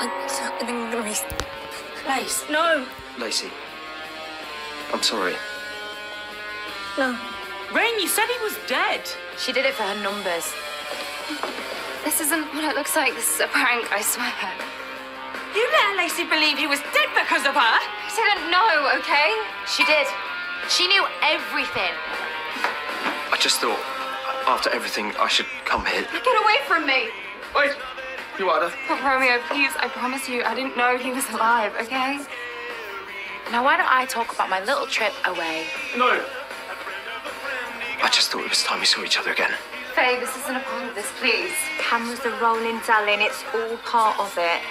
I, I think I'm gonna be. Lace. No, Lacey, I'm sorry. no. Rayne, you said he was dead. She did it for her numbers. This isn't what it looks like. This is a prank, I swear. You let Lacey believe he was dead because of her. I didn't know, okay? She did. She knew everything. I just thought, after everything, I should come here. Get away from me! Wait, you are Oh, Romeo, please, I promise you, I didn't know he was alive, okay? Now, why don't I talk about my little trip away? No. I just thought it was time we saw each other again. Faye, this isn't a part of this, please. Cameras are rolling, darling. It's all part of it.